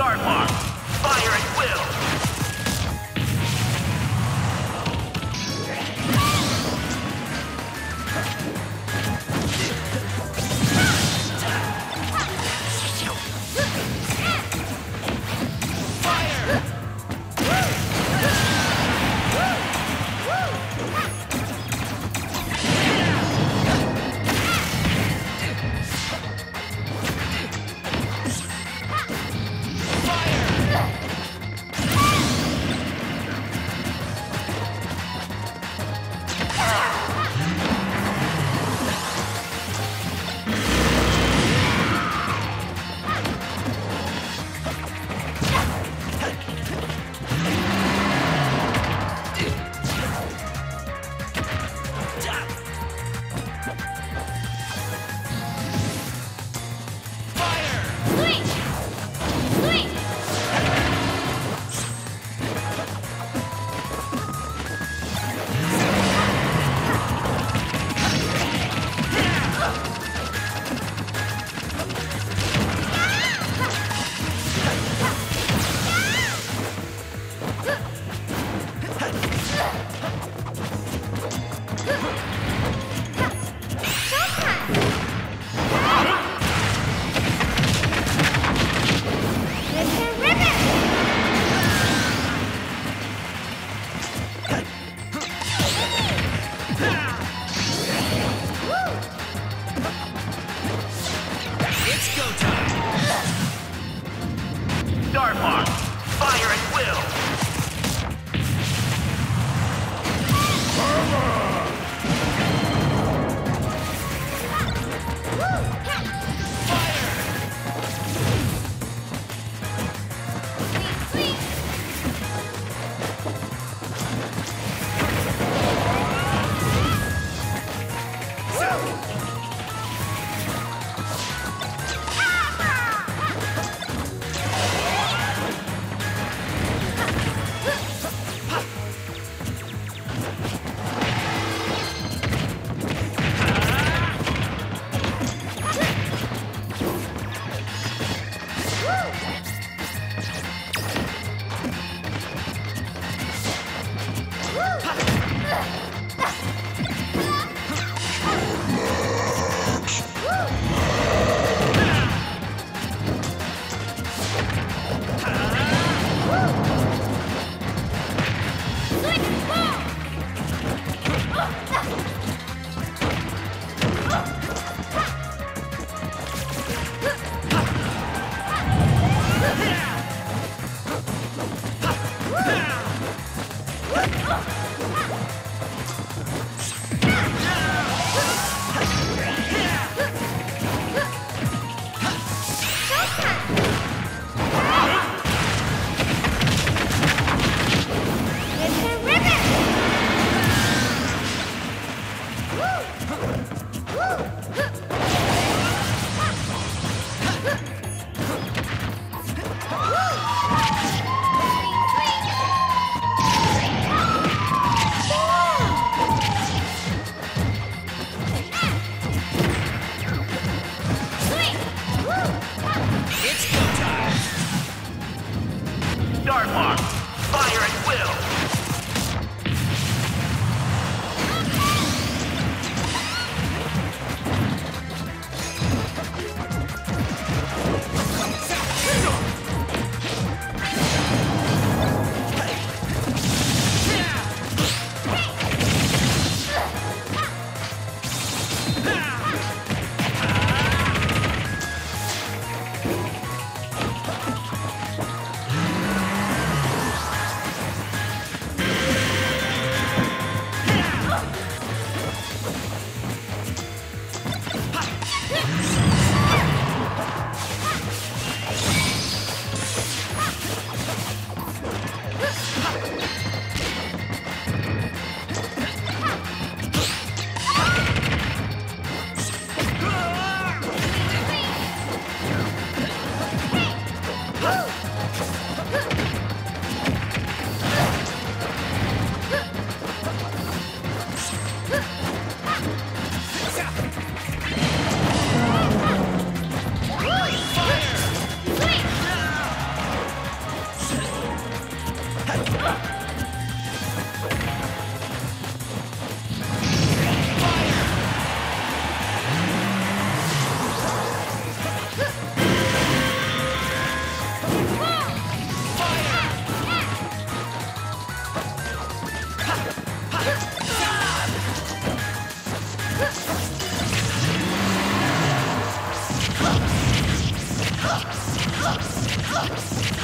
Dartmouth.